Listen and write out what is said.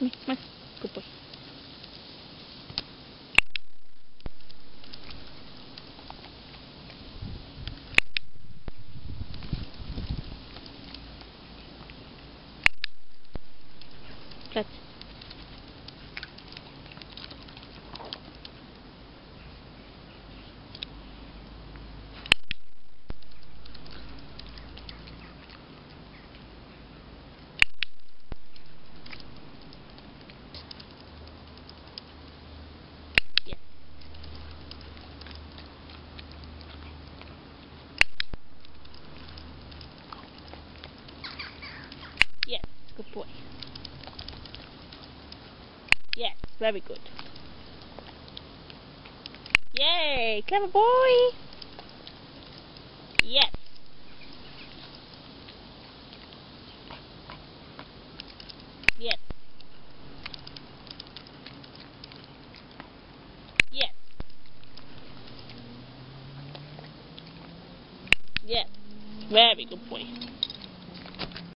Mas, goodbye. Good boy. Yes, very good. Yay, clever boy. Yes. Yes. Yes. Yes. Very good boy.